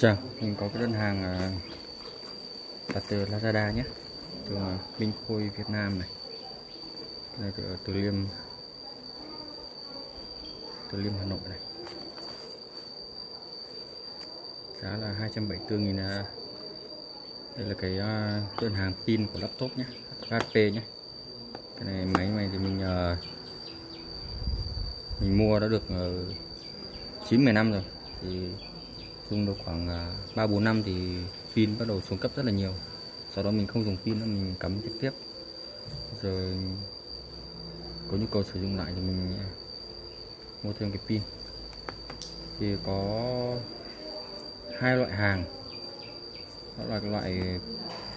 Chào, mình có cái đơn hàng ờ, đặt từ Lazada nhé. Từ ờ, Minh Khôi Việt Nam này. Cái này từ từ Liêm. Từ Liêm Hà Nội này. Giá là 274 000 nghìn ờ, đây là cái đơn hàng pin của laptop nhé. HP nhé. Cái này máy này thì mình mình mua đã được 9 10 năm rồi. Thì nhưng được khoảng à, 3 4 năm thì pin bắt đầu xuống cấp rất là nhiều. Sau đó mình không dùng pin nữa mình cắm trực tiếp. Rồi có nhu cầu sử dụng lại thì mình à, mua thêm cái pin. Thì có hai loại hàng. Đó là cái loại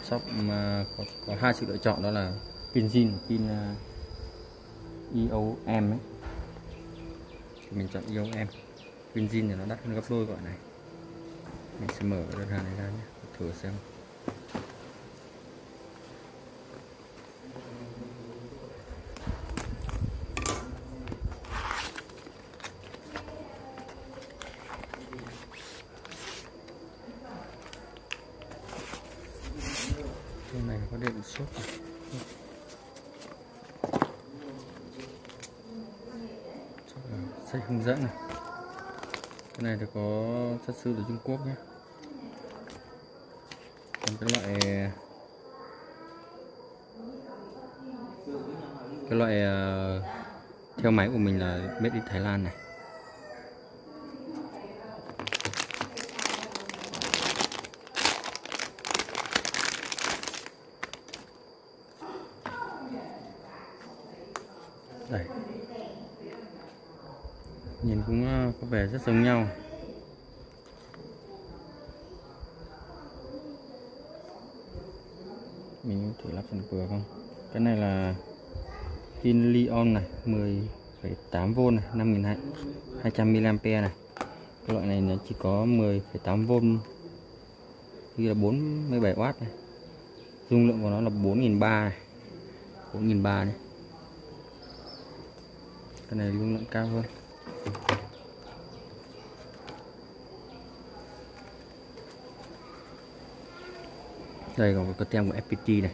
shop mà có, có hai sự lựa chọn đó là pin zin pin à, IOM EOM ấy. Thì mình chọn EOM pin zin thì nó đắt hơn gấp đôi gọi này mình sẽ mở cái đơn hàng này ra nhé, thử xem. Cái này có điện suốt sách à? hướng dẫn à? này cái này thì có xuất xứ từ Trung Quốc nhé cái loại cái loại ờ, theo máy của mình là made in Thái Lan này. Đây. Nhìn cũng ờ, có vẻ rất giống nhau. Mình thử lắp phần cửa không? Cái này là pin Lion này 10,8V này 5200 mAh này. Cái loại này nó chỉ có 10,8V như là 47W này. Dung lượng của nó là 4.300 này 4.300 này. Cái này dung lượng cao hơn. Đây còn có tem của FPT này.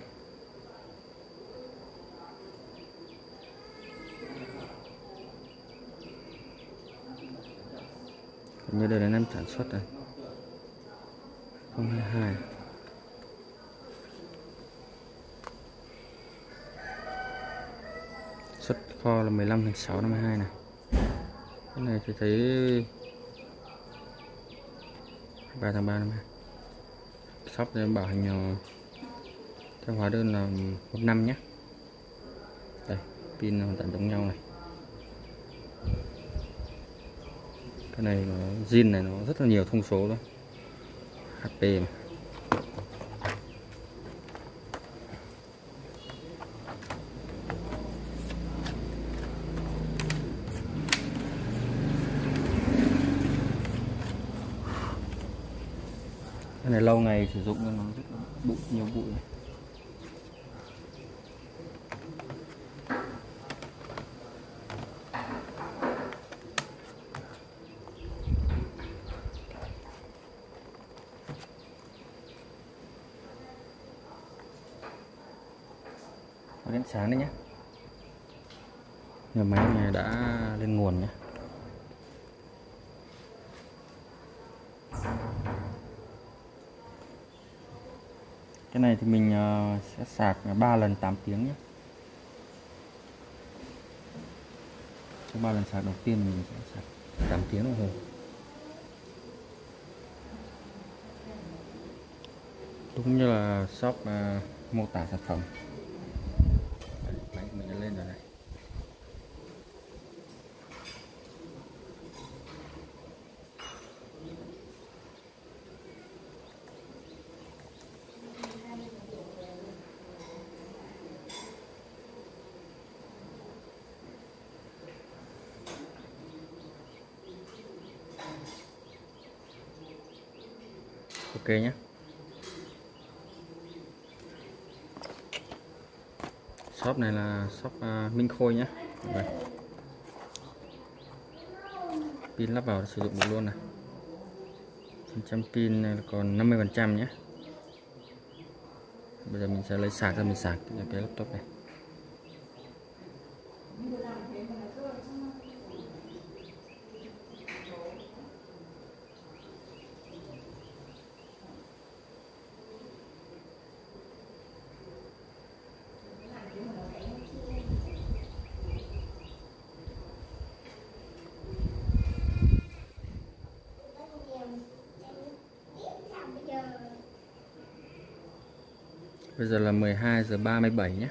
Như đây là năm sản xuất này. 022 xuất kho là 15 tháng 6 năm 22 này. Cái này thì thấy 3 tháng 3 năm 2 shop để bảo hành theo hóa đơn là một năm nhé. Đây, pin hoàn toàn giống nhau này. Cái này nó, zin này nó rất là nhiều thông số đó HP này. Cái này lâu ngày sử dụng nó rất bụi, nhiều bụi này. đến sáng đấy nhé nhà máy này đã lên nguồn nhé cái này thì mình ờ, sẽ sạc 3 lần 8 tiếng nhé. Trong 3 lần sạc đầu tiên mình sẽ sạc 8 tiếng đồng hồ. Đúng như là shop ờ, mô tả sản phẩm máy mình đã lên rồi này ok nhé. Shop này là shop uh, Minh Khôi nhé. Đây. pin lắp vào sử dụng được luôn này. Phần trăm pin này còn 50 phần trăm nhé. Bây giờ mình sẽ lấy sạc ra mình sạc cái laptop này. Bây giờ là 12 giờ 37 nhé.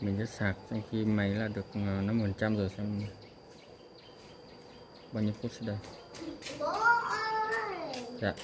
Mình sẽ sạc trong khi máy là được 5% rồi xem bao nhiêu phút sẽ đây! Dạ